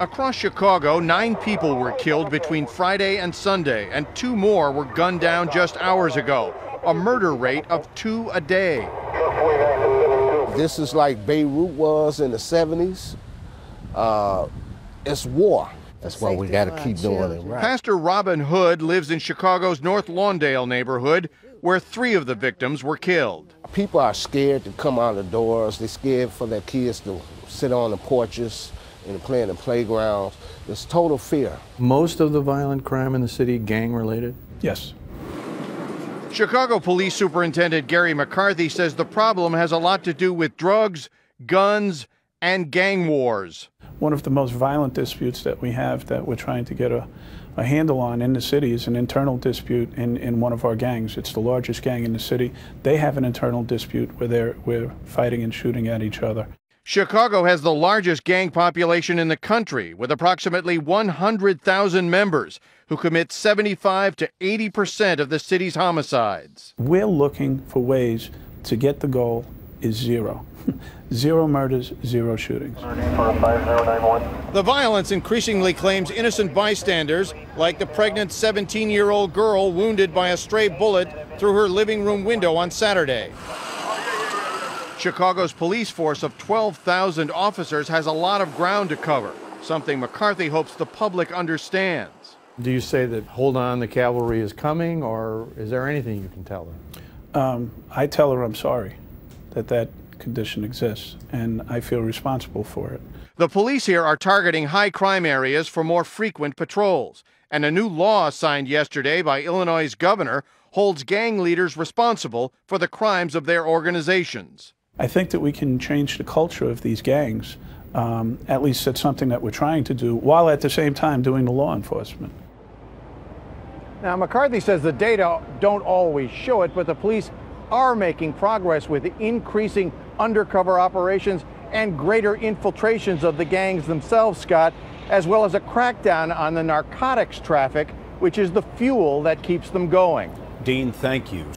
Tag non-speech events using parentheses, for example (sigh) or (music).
Across Chicago, nine people were killed between Friday and Sunday, and two more were gunned down just hours ago. A murder rate of two a day. This is like Beirut was in the 70s. Uh, it's war. That's why we got to keep doing it right. Pastor Robin Hood lives in Chicago's North Lawndale neighborhood, where three of the victims were killed. People are scared to come out of doors. They're scared for their kids to sit on the porches and play in the playgrounds. It's total fear. Most of the violent crime in the city gang related? Yes. Chicago Police Superintendent Gary McCarthy says the problem has a lot to do with drugs, guns, and gang wars. One of the most violent disputes that we have that we're trying to get a, a handle on in the city is an internal dispute in, in one of our gangs. It's the largest gang in the city. They have an internal dispute where they're we're fighting and shooting at each other. Chicago has the largest gang population in the country, with approximately 100,000 members who commit 75 to 80 percent of the city's homicides. We're looking for ways to get the goal is zero. (laughs) zero murders, zero shootings. The violence increasingly claims innocent bystanders, like the pregnant 17 year old girl wounded by a stray bullet through her living room window on Saturday. Chicago's police force of 12,000 officers has a lot of ground to cover, something McCarthy hopes the public understands. Do you say that hold on, the cavalry is coming, or is there anything you can tell them? Um, I tell her I'm sorry that that condition exists, and I feel responsible for it. The police here are targeting high crime areas for more frequent patrols, and a new law signed yesterday by Illinois' governor holds gang leaders responsible for the crimes of their organizations. I think that we can change the culture of these gangs. Um, at least that's something that we're trying to do, while at the same time doing the law enforcement. Now, McCarthy says the data don't always show it, but the police are making progress with increasing undercover operations and greater infiltrations of the gangs themselves, Scott, as well as a crackdown on the narcotics traffic, which is the fuel that keeps them going. Dean, thank you.